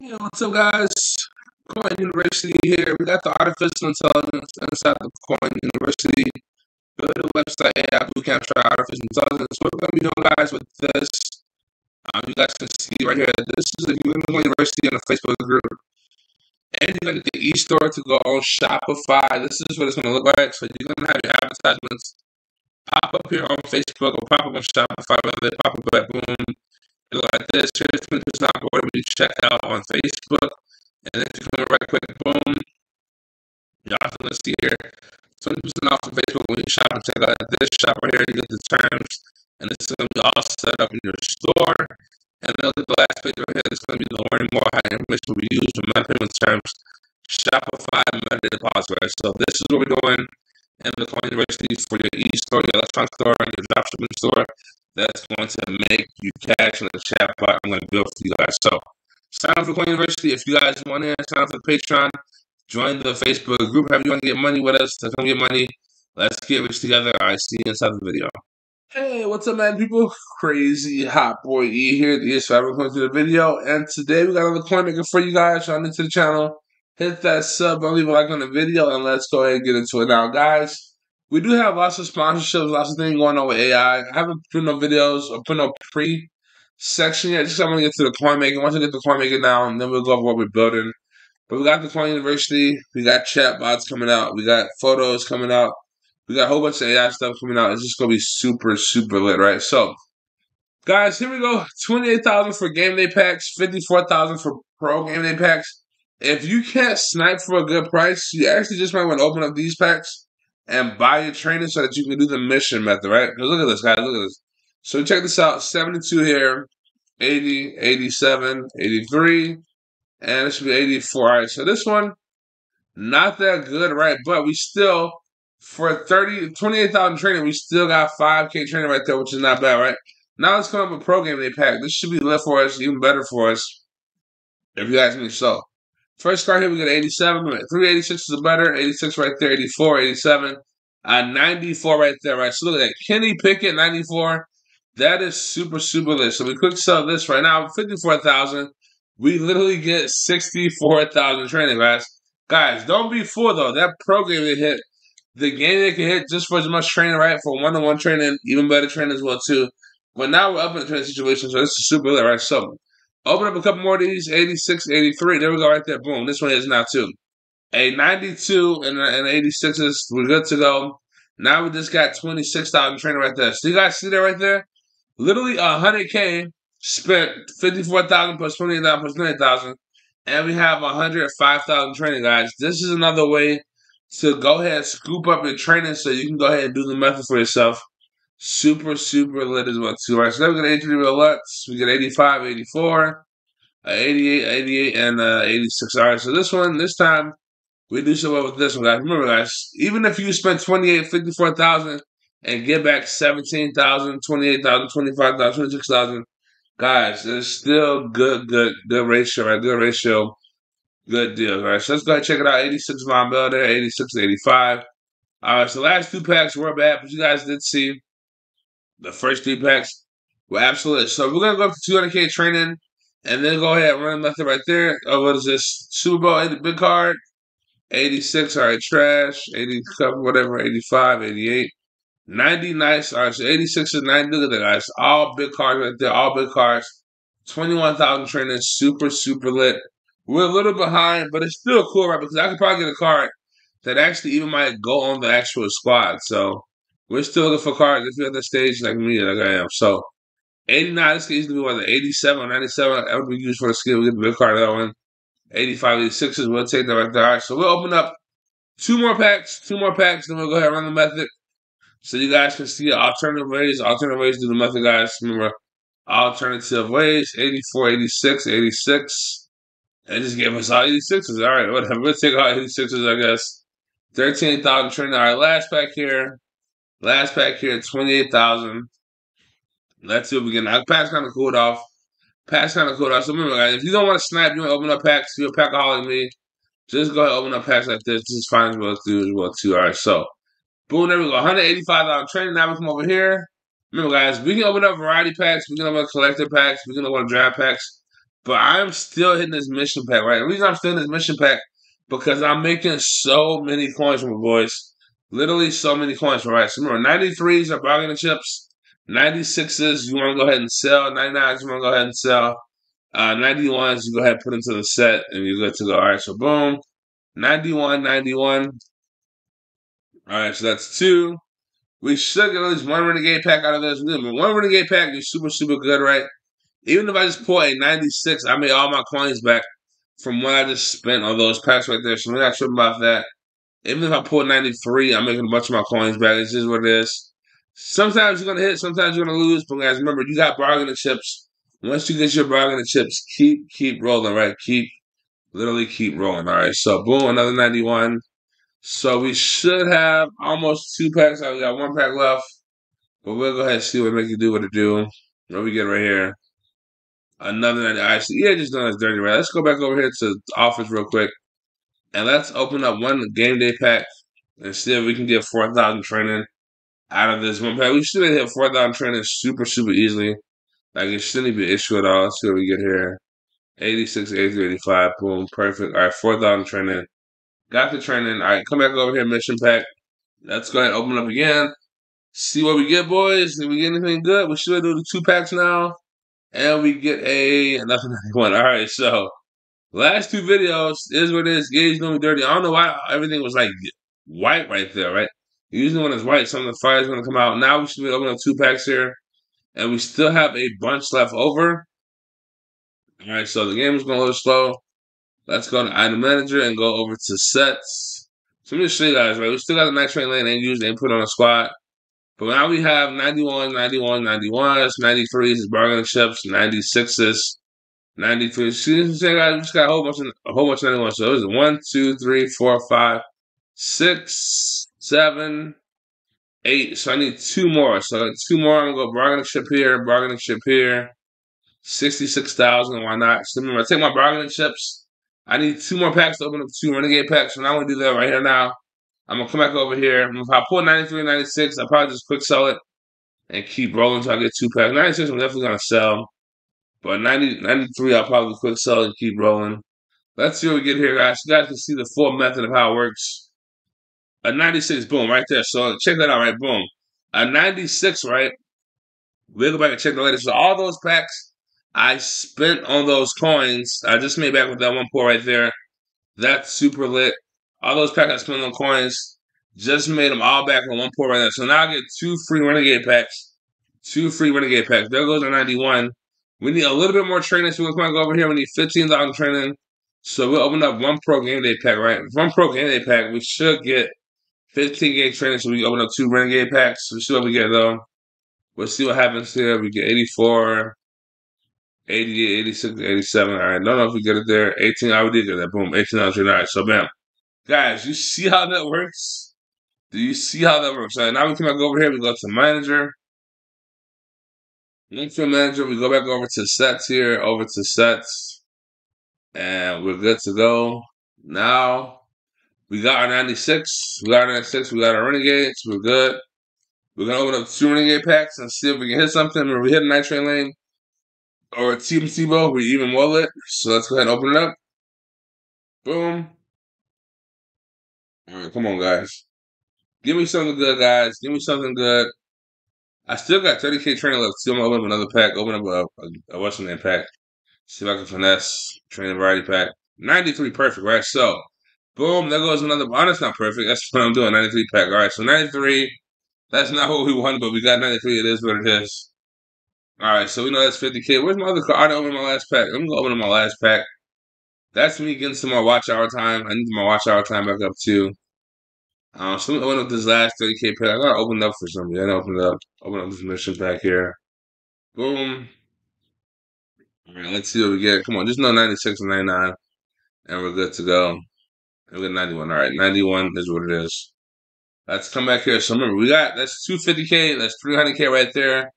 Yeah, what's up, guys? Coin University here. We got the artificial intelligence inside the Coin University. Go to the website AI Bootcamp Try Artificial Intelligence. What we're to be doing, guys, with this, um, you guys can see right here. This is the University on the Facebook group. And you're to get e-store to go on Shopify. This is what it's going to look like. So you're going to have your advertisements pop up here on Facebook or pop up on Shopify, whether they pop up at Boom like this. Here's 20% off order when you check out on Facebook. And then you come right quick, boom. Y'all can see here. 20% off on Facebook when you shop and check out this shop right here. You get the terms. And this is going to be all set up in your store. And then look at the last page right here. This is going to be the learning more how information we use for meta payment terms. Shopify meta deposit. So this is what we're doing in the Coin University for your e-store, your electronic store, and your dropshipping store that's going to make you cash in the chatbot I'm going to build for you guys. So sign up for Coin University. If you guys want to sign up for Patreon, join the Facebook group. Have you want to get money with us? To come get money. Let's get rich together. I see you inside the video. Hey, what's up, man? People, crazy hot boy E here. The Five coming to the video, and today we got another coin maker for you guys. Y'all into the channel, hit that sub, and leave a like on the video, and let's go ahead and get into it now, guys we do have lots of sponsorships, lots of things going on with AI. I haven't put no videos or put no pre section yet. Just I'm gonna get to the coin making. Once I get the coin making down, then we'll go over what we're building. But we got the Coin University. We got chat bots coming out. We got photos coming out. We got a whole bunch of AI stuff coming out. It's just gonna be super, super lit, right? So, guys, here we go. Twenty-eight thousand for game day packs. Fifty-four thousand for pro game day packs. If you can't snipe for a good price, you actually just might want to open up these packs and buy your training so that you can do the mission method, right? Because look at this, guys. Look at this. So check this out 72 here, 80, 87, 83, and it should be 84. All right, so this one, not that good, right? But we still, for 30, 28,000 training, we still got 5K training right there, which is not bad, right? Now let's come up with pro game they pack. This should be lit for us, even better for us, if you ask me so. First card here, we got 87. 386 is a better. 86 right there. 84, 87. Uh, 94 right there, right? So look at that. Kenny Pickett, 94. That is super, super lit. So we quick sell this right now, 54,000. We literally get 64,000 training, guys. Guys, don't be fooled though. That program they hit, the game they can hit just for as much training, right? For one on one training, even better training as well, too. But now we're up in the training situation, so this is super lit, right? So Open up a couple more of these 86, 83. There we go, right there. Boom. This one is now two. A 92 and an 86 is we're good to go. Now we just got 26,000 training right there. So you guys see that right there? Literally 100K spent 54,000 plus 28,000 plus 28,000. And we have 105,000 training, guys. This is another way to go ahead and scoop up your training so you can go ahead and do the method for yourself. Super, super lit as well, too. All right, so then we got 83 real Lutz. We got 85, 84, uh, 88, 88, and uh, 86. All right, so this one, this time, we do so well with this one, guys. Remember, guys, even if you spend 28, 54,000 and get back 17,000, 28,000, 25,000, 26,000, guys, it's still good, good, good ratio, right? Good ratio, good deal, right? So let's go ahead and check it out. 86 Vonn Bell there, 86 85. All right, so last two packs were bad, but you guys did see the first three packs were absolute. So we're gonna go up to 200k training, and then go ahead and run nothing right there. Oh, what is this? Super Bowl 80 big card, 86. All right, trash. 80 cup, whatever. 85, 88. 90 nice. All right, so 86 and 90. Look at that, guys. All big cards right there. All big cards. 21,000 training. Super, super lit. We're a little behind, but it's still cool, right? Because I could probably get a card that actually even might go on the actual squad. So we're still looking for cards if you're at the stage like me, like I am. So, 89, this could easily be the 87 or 97. That would be used for the skill. We get the big card that one. 85, 86s, we'll take that right there. All right, so we'll open up two more packs, two more packs, then we'll go ahead and run the method. So you guys can see alternative ways, alternative ways to do the method, guys. Remember, alternative ways, 84, 86, 86. And just gave us all 86s. All right, whatever. We'll take all 86s, I guess. 13,000 training. All right, last pack here. Last pack here, 28,000. Let's see what we get now. Pack's kind of cooled off. Pack's kind of cooled off. So remember, guys, if you don't want to snap, you want to open up packs, you're a packaholic me, just go ahead and open up packs like this. This is fine as well, too, as well, too. All right, so boom, there we go. 185,000 training. Now we come over here. Remember, guys, we can open up variety packs. We can open up collector packs. We can open up draft packs. But I'm still hitting this mission pack, right? The reason I'm still in this mission pack because I'm making so many coins from my boys. Literally so many coins, right? So remember, 93s are bargaining chips. 96s, you want to go ahead and sell. 99s, you want to go ahead and sell. Uh, 91s, you go ahead and put into the set and you're good to go. All right, so boom. 91, 91. All right, so that's two. We should get at least one renegade pack out of this. One renegade pack is super, super good, right? Even if I just pull a 96, I made all my coins back from what I just spent on those packs right there. So we're not tripping about that. Even if I pull 93, I'm making a bunch of my coins back. It's just what it is. Sometimes you're gonna hit, sometimes you're gonna lose. But guys, remember you got bargaining chips. Once you get your bargaining chips, keep keep rolling, right? Keep literally keep rolling. All right. So boom, another 91. So we should have almost two packs. We got one pack left. But we'll go ahead and see what make it do what it do. What we get right here. Another actually, yeah, just doing this dirty right. Let's go back over here to office real quick. And let's open up one game day pack and see if we can get 4,000 training out of this one pack. We should have hit 4,000 training super, super easily. Like, it shouldn't be an issue at all. Let's see what we get here. 86, 83, 85. Boom. Perfect. All right, 4,000 training. Got the training. All right, come back over here, mission pack. Let's go ahead and open up again. See what we get, boys. Did we get anything good? We should do the two packs now. And we get a another 91. All right, so last two videos is what it is. Gauge doing dirty. I don't know why everything was like white right there, right? Usually when it's white, some of the fire is going to come out. Now we should be opening up two packs here. And we still have a bunch left over. All right, so the game is going a little slow. Let's go to item manager and go over to sets. So let me show you guys, right? We still got the night train lane and use the input on the squad. But now we have 91, 91, 91s, 93s, bargaining chips, 96s, 93. See, we just got a whole bunch of a whole bunch of 91. So it was one, two, three, four, five, six, seven, eight. So I need two more. So two more. I'm gonna go bargaining chip here, bargaining chip here. 66,000. Why not? So remember, I take my bargaining chips. I need two more packs to open up two renegade packs. So now I'm gonna do that right here now. I'm gonna come back over here. If I pull 93, 96, I'll probably just quick sell it and keep rolling until I get two packs. 96, I'm definitely gonna sell. But 90, 93, I'll probably quick sell and keep rolling. Let's see what we get here, guys. You guys can see the full method of how it works. A 96, boom, right there. So check that out, right? Boom. A 96, right? We'll go back and check the latest. So all those packs I spent on those coins, I just made back with that one pull right there. That's super lit. All those packs I spent on coins just made them all back on one port right there. So now I get two free Renegade packs. Two free Renegade packs. There goes our 91. We need a little bit more training, so we're going to go over here. We need 15,000 training. So we'll open up one Pro Game Day pack, right? One Pro Game Day pack, we should get 15 game training, so we open up two Renegade packs. We'll see what we get, though. We'll see what happens here. We get 84, 88, 86, 87. All right, don't know if we get it there. 18, I would get that. Boom, 18 out All right, so bam. Guys, you see how that works? Do you see how that works? All right, now we can go over here. We go to manager. Link manager. We go back over to sets here. Over to sets. And we're good to go. Now, we got our 96. We got our 96. We got our renegades. We're good. We're going to open up two renegade packs and see if we can hit something. Or we hit a night train lane or a Tim Tebow, we even will it. So let's go ahead and open it up. Boom. All right, come on, guys. Give me something good, guys. Give me something good. I still got 30k training left. Still gonna open up another pack. Open up a, a, a what's name pack. See if I can finesse training variety pack. 93 perfect, right? So, boom, there goes another. Oh, that's not perfect. That's what I'm doing. 93 pack. All right, so 93. That's not what we wanted, but we got 93. It is what it is. All right, so we know that's 50k. Where's my other card? I didn't open my last pack. I'm gonna open my last pack. That's me getting some more watch hour time. I need my watch hour time back up too. Um, so gonna open up this last 30k pack. I gotta open up for somebody. I gotta open up. Open up this mission back here. Boom. All right, let's see what we get. Come on, just know 96 and 99, and we're good to go. we got 91. All right, 91 is what it is. Let's come back here. So remember, we got that's 250k. That's 300k right there.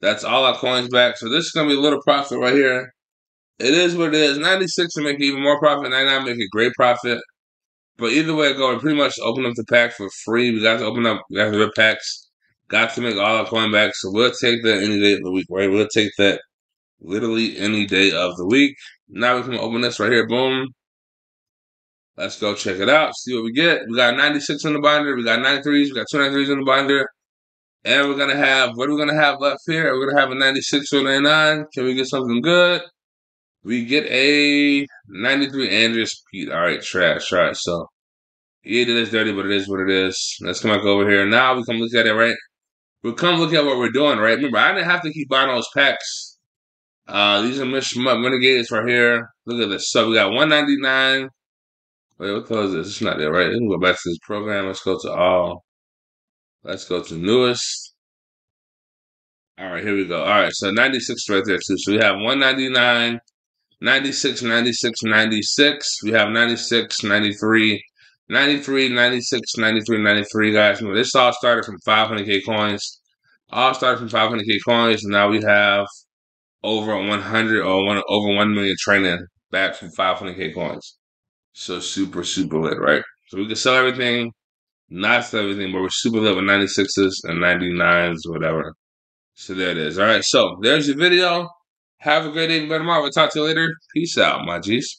That's all our coins back. So this is gonna be a little profit right here. It is what it is. 96 to make even more profit. 99 make a great profit. But either way I go, we pretty much open up the pack for free. We got to open up, we got to rip packs. Got to make all our coin back. So we'll take that any day of the week, right? We'll take that literally any day of the week. Now we can open this right here. Boom. Let's go check it out. See what we get. We got 96 in the binder. We got 93s. We got 293s in the binder. And we're gonna have what are we gonna have left here? We're gonna have a 96 or 99. Can we get something good? We get a 93 Andrus Peat. All right, trash. All right, so yeah, it is dirty, but it is what it is. Let's come back over here. Now we come look at it, right? We'll come look at what we're doing, right? Remember, I didn't have to keep buying those packs. Uh, these are mitigators right here. Look at this. So we got 199. Wait, what color is this? It's not there, right? Let's go back to this program. Let's go to all. Let's go to newest. All right, here we go. All right, so 96 right there, too. So we have 199, 96, 96, 96. We have 96, 93, 93, 96, 93, 93, guys. Remember, this all started from 500k coins. All started from 500k coins, and now we have over 100 or one, over 1 million training back from 500k coins. So super, super lit, right? So we can sell everything, not sell everything, but we're super lit with 96s and 99s, whatever. So there it is. All right, so there's your video. Have a great better tomorrow. We'll talk to you later. Peace out, my G's.